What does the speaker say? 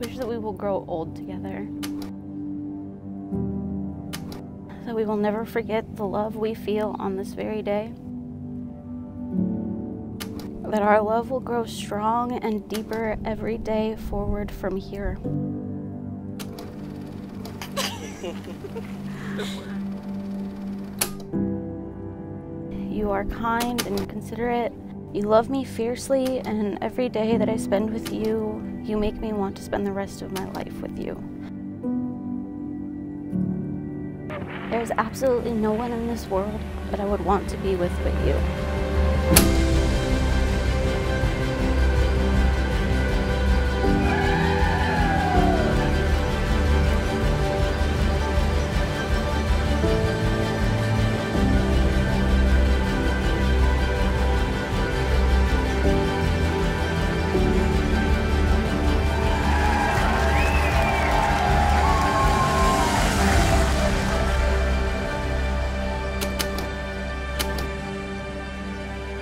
wish that we will grow old together. That we will never forget the love we feel on this very day. That our love will grow strong and deeper every day forward from here. you are kind and considerate. You love me fiercely, and every day that I spend with you, you make me want to spend the rest of my life with you. There's absolutely no one in this world that I would want to be with but you.